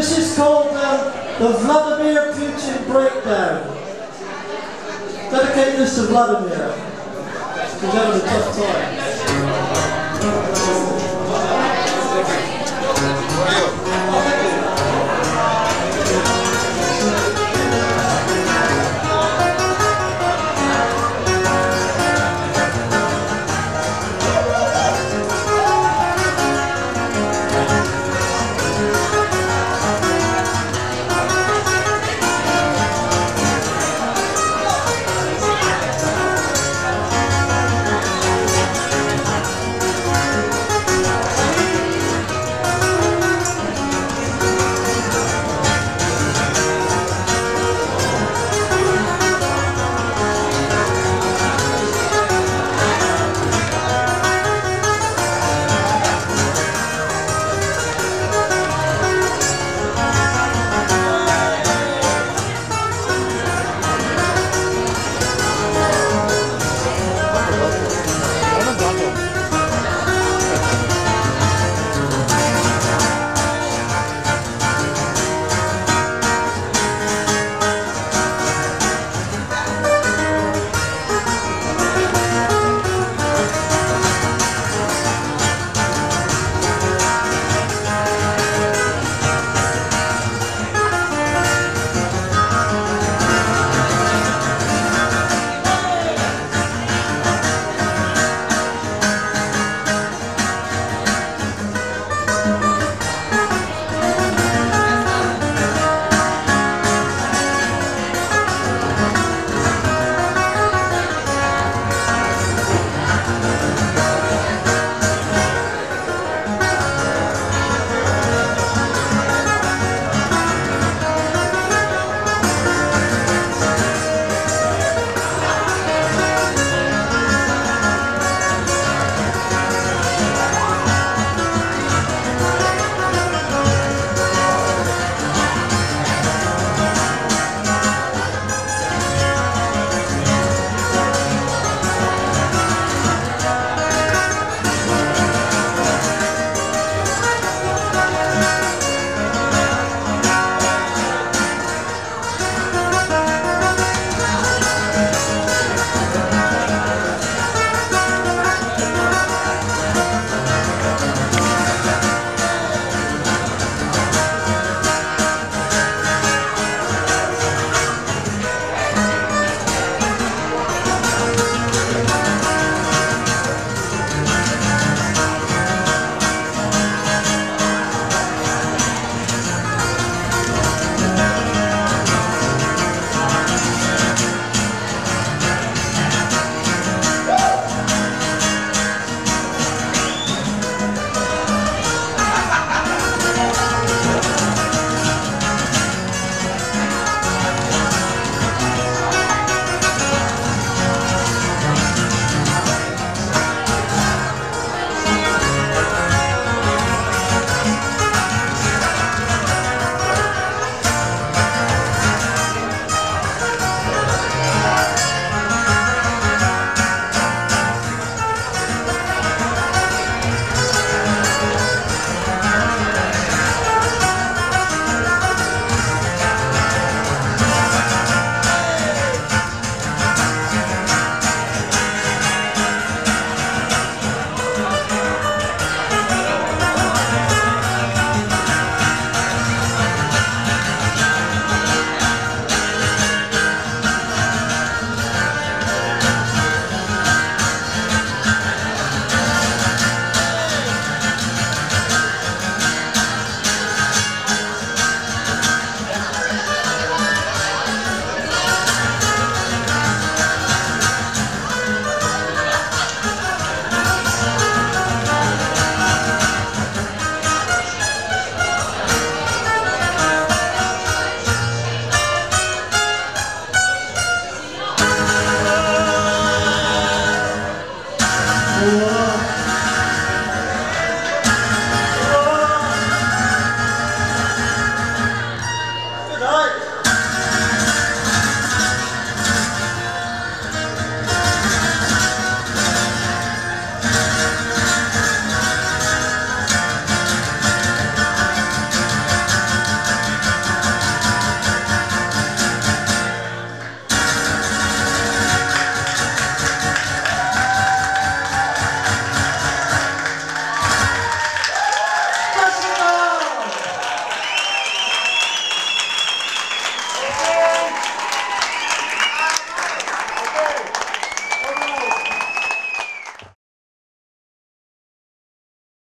this is called um, the Vladimir Putin Breakdown. Dedicate this to Vladimir. He's having a tough time.